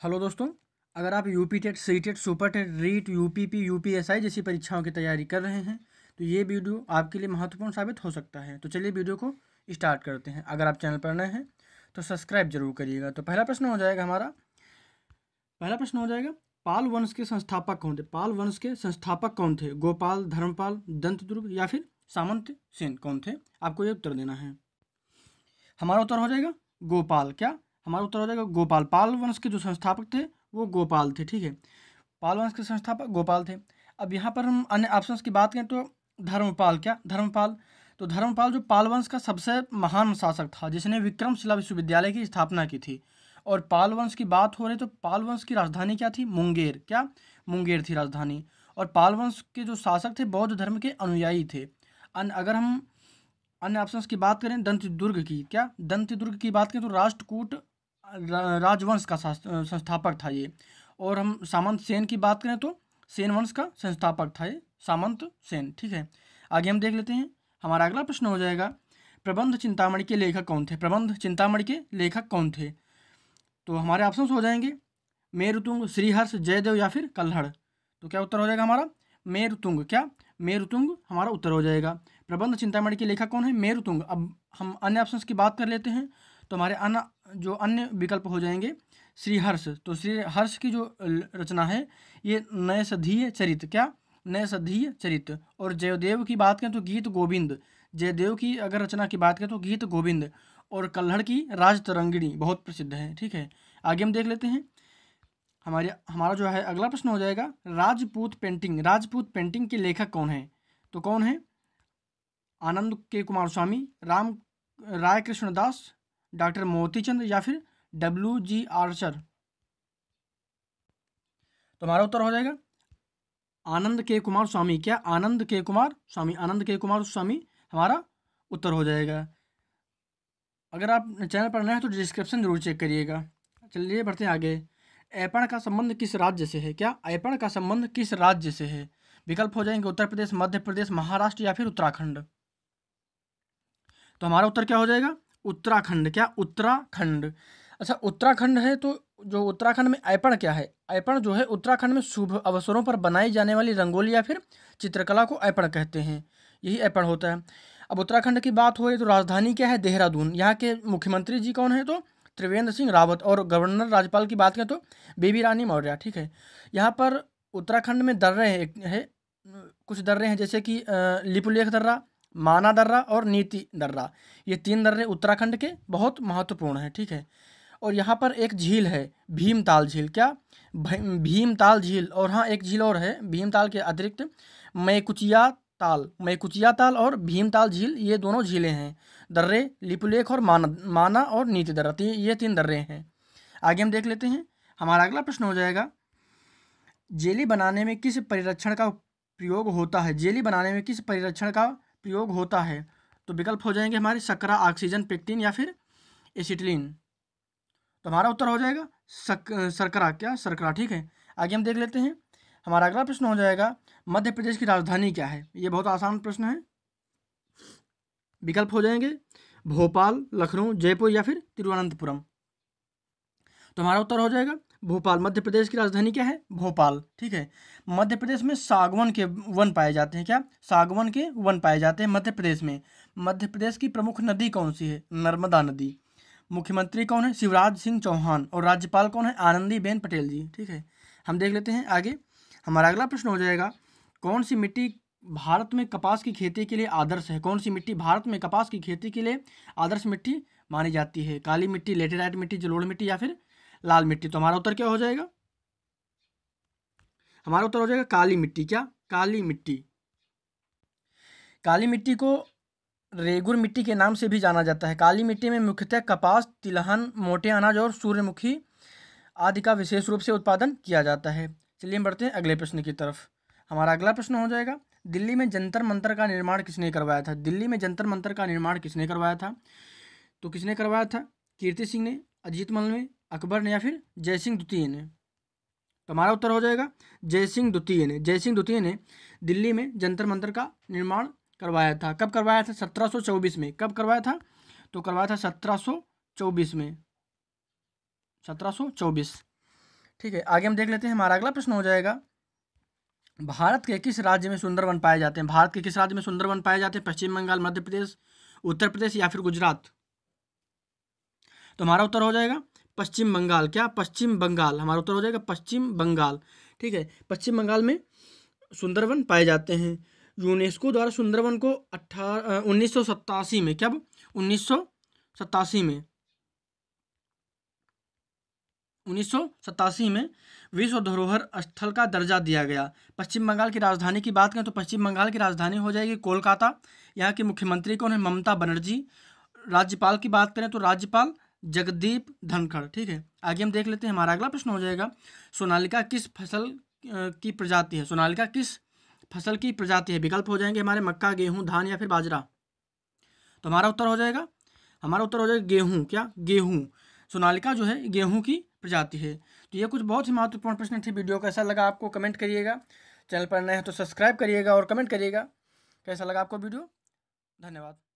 Hello दोस्तों, अगर आप U P TET C TET, super TET, REET U P P U P S I जैसी परीक्षाओं की तैयारी कर रहे हैं तो ये वीडियो आपके लिए महत्वपूर्ण साबित हो सकता है। तो चलिए वीडियो को स्टार्ट करते हैं। अगर आप चैनल पर नए हैं तो सब्सक्राइब ज़रूर करिएगा। तो पहला प्रश्न हो जाएगा हमारा। पहला प्रश्न हो जाएगा, पाल वंश के संस्थापक कौन थे? पाल वंश के संस्थापक कौन थे? गोपाल, धर्मपाल दंतदुर्ग या फिर सामंत सेन कौन थे? आपको ये उत्तर देना है। हमारा उत्तर हो जाएगा, गोपाल। क्या? हमारा उत्तर हो जाएगा गोपाल। पाल वंश के जो संस्थापक थे, वो गोपाल थे, ठीक है? पाल वंश के संस्थापक गोपाल थे। अब यहाँ पर हम अन्य ऑप्शंस की बात करें तो धर्मपाल, क्या? धर्मपाल। तो धर्मपाल जो पाल वंश का सबसे महान शासक था, जिसने विक्रमशिला विश्वविद्यालय की स्थापना की थी। और पाल वंश की बात हो रही तो पाल वंश की राजधानी क्या थी? मुंगेर, क्या? मुंगेर थी राजधानी। और पाल वंश के जो शासक थे, बौद्ध धर्म के अनुयायी थे। अन्य अगर हम अन्य ऑप्शंस की बात करें दंत दुर्ग की, क्या? दंत दुर्ग की बात करें तो राष्ट्रकूट राजवंश का संस्थापक था ये। और हम सामंत सेन की बात करें तो सेन वंश का संस्थापक था ये, सामंत सेन, ठीक है? आगे हम देख लेते हैं। हमारा अगला प्रश्न हो जाएगा, प्रबंध चिंतामणि के लेखक कौन थे? प्रबंध चिंतामणि के लेखक कौन थे? तो हमारे ऑप्शन हो जाएँगे, मेरुतुंग, श्रीहर्ष, जयदेव या फिर कल्हड़। तो क्या उत्तर हो जाएगा हमारा? मेरुतुंग। क्या? मेरुतुंग, हमारा उत्तर हो जाएगा। प्रबंध चिंतामणि के लेखक कौन है? मेरुतुंग। अब हम अन्य ऑप्शंस की बात कर लेते हैं। तो हमारे अन्य जो अन्य विकल्प हो जाएँगे श्रीहर्ष तो श्री हर्ष की जो रचना है, ये नए सधीय चरित्र क्या? नए सधीय चरित्र और जयदेव की बात करें तो गीत गोविंद। जयदेव की अगर रचना की बात करें तो गीत गोविंद। और कल्हड़ की राज तरंगिणी, बहुत प्रसिद्ध है, ठीक है? आगे हम देख लेते हैं। हमारे, हमारा जो है, अगला प्रश्न हो जाएगा, राजपूत पेंटिंग राजपूत पेंटिंग के लेखक कौन है? तो कौन है? आनंद के कुमार स्वामी, राम राय कृष्णदास डॉक्टर मोतीचंद या फिर डब्ल्यू जी आर्चर? तो हमारा उत्तर हो जाएगा आनंद के कुमार स्वामी। क्या आनंद के कुमार स्वामी? आनंद के कुमार स्वामी हमारा उत्तर हो जाएगा। अगर आप चैनल पर नए हैं तो डिस्क्रिप्शन ज़रूर चेक करिएगा। चलिए बढ़ते हैं आगे। ऐपण का संबंध किस राज्य से है? क्या ऐपण का संबंध किस राज्य से है? विकल्प हो जाएँगे उत्तर प्रदेश, मध्य प्रदेश, महाराष्ट्र या फिर उत्तराखंड। तो हमारा उत्तर क्या हो जाएगा? उत्तराखंड, क्या उत्तराखंड? अच्छा उत्तराखंड है तो जो उत्तराखंड में ऐपण क्या है? ऐपण जो है उत्तराखंड में शुभ अवसरों पर बनाई जाने वाली रंगोली या फिर चित्रकला को ऐपण कहते हैं। यही ऐपण होता है। अब उत्तराखंड की बात हो रही तो राजधानी क्या है? देहरादून। यहाँ के मुख्यमंत्री जी कौन है तो? त्रिवेंद्र सिंह रावत और गवर्नर राज्यपाल की बात करें तो बेबी रानी मौर्य, ठीक है। यहाँ पर उत्तराखंड में दर्रे है कुछ दर्रे हैं जैसे कि लिपुलेख दर्रा माना दर्रा और नीति दर्रा। ये तीन दर्रे उत्तराखंड के बहुत महत्वपूर्ण हैं ठीक है? और यहाँ पर एक झील है भीमताल झील। क्या? भीमताल झील। और हाँ एक झील और है भीमताल के अतिरिक्त मैकुचिया ताल मैकुचिया ताल और भीमताल झील ये दोनों झीलें हैं। दर्रे लिपुलेख और माना माना और नीति दर्रा। ती, ये तीन दर्रे हैं। आगे हम देख लेते हैं। हमारा अगला प्रश्न हो जाएगा। जेली बनाने में किस परिरक्षण का प्रयोग होता है? जेली बनाने में किस परिरक्षण का प्रयोग होता है तो विकल्प हो जाएँगे हमारे सकरा ऑक्सीजन, पेक्टिन या फिर एसिटिलीन। तो हमारा उत्तर हो जाएगा सक सरकरा क्या? सरकरा ठीक है। आगे हम देख लेते हैं। हमारा अगला प्रश्न हो जाएगा, मध्य प्रदेश की राजधानी क्या है? ये बहुत आसान प्रश्न है। विकल्प हो जाएँगे भोपाल, लखनऊ, जयपुर या फिर तिरुवनंतपुरम। तो हमारा उत्तर हो जाएगा। भोपाल, मध्य प्रदेश की राजधानी क्या है? भोपाल, ठीक है। मध्य प्रदेश में सागवन के वन पाए जाते हैं क्या? सागवन के वन पाए जाते हैं मध्य प्रदेश में। मध्य प्रदेश की प्रमुख नदी कौन सी है? नर्मदा नदी। मुख्यमंत्री कौन है? शिवराज सिंह चौहान और राज्यपाल कौन है? आनंदी बेन पटेल जी, ठीक है। हम देख लेते हैं आगे। हमारा अगला प्रश्न हो जाएगा, कौन सी मिट्टी भारत में कपास की खेती के लिए आदर्श है? कौन सी मिट्टी भारत में कपास की खेती के लिए आदर्श मिट्टी मानी जाती है? काली मिट्टी, लेटेराइट मिट्टी, जलोढ़ मिट्टी या फिर लाल मिट्टी तो हमारा उत्तर क्या हो जाएगा? हमारा उत्तर हो जाएगा काली मिट्टी। क्या? काली मिट्टी। काली मिट्टी को रेगुर मिट्टी के नाम से भी जाना जाता है। काली मिट्टी में मुख्यतः कपास, तिलहन, मोटे अनाज और सूर्यमुखी आदि का विशेष रूप से उत्पादन किया जाता है। चलिए हम बढ़ते हैं अगले प्रश्न की तरफ़। हमारा अगला प्रश्न हो जाएगा, दिल्ली में जंतर मंतर का निर्माण किसने करवाया था? दिल्ली में जंतर मंतर का निर्माण किसने करवाया था? तो किसने करवाया था? कीर्ति सिंह ने, अजीत मल ने अकबर ने या फिर जयसिंह द्वितीय ने? तो हमारा उत्तर हो जाएगा जयसिंह द्वितीय ने। जयसिंह द्वितीय ने दिल्ली में जंतर मंतर का निर्माण करवाया था। कब करवाया था? सत्रह सौ चौबीस में। कब करवाया था? तो करवाया था सत्रह सौ चौबीस में। सत्रह सौ चौबीस। ठीक है, आगे हम देख लेते हैं। हमारा अगला प्रश्न हो जाएगा, भारत के किस राज्य में सुंदरवन पाए जाते हैं? भारत के किस राज्य में सुंदरवन पाए जाते हैं? पश्चिम बंगाल, मध्य प्रदेश, उत्तर प्रदेश या फिर गुजरात? तो हमारा उत्तर हो जाएगा पश्चिम बंगाल। क्या? पश्चिम बंगाल। हमारा उत्तर हो जाएगा पश्चिम बंगाल। ठीक है? पश्चिम बंगाल में सुंदरवन पाए जाते हैं। यूनेस्को द्वारा सुंदरवन को अट्ठारह उन्नीस सौ सत्तासी में, क्या उन्नीस सौ सत्तासी में। उन्नीस सौ सत्तासी में विश्व धरोहर स्थल का दर्जा दिया गया। पश्चिम बंगाल की राजधानी की बात करें तो पश्चिम बंगाल की राजधानी हो जाएगी कोलकाता। यहाँ के मुख्यमंत्री कौन है? ममता बनर्जी। राज्यपाल की बात करें तो राज्यपाल जगदीप धनखड़, ठीक है? आगे हम देख लेते हैं, हमारा अगला प्रश्न हो जाएगा, सोनालिका किस फ़सल की प्रजाति है? सोनालिका किस फ़सल की प्रजाति है? विकल्प हो जाएँगे हमारे मक्का, गेहूँ, धान या फिर बाजरा। तो हमारा उत्तर हो जाएगा, हमारा उत्तर हो जाएगा गेहूँ, क्या? गेहूँ। सोनालिका जो है, गेहूँ की प्रजाति है। तो ये कुछ बहुत ही महत्वपूर्ण प्रश्न थे, वीडियो कैसा लगा आपको कमेंट करिएगा। चैनल पर नए हैं तो सब्सक्राइब करिएगा और कमेंट करिएगा। कैसा लगा आपको वीडियो? धन्यवाद।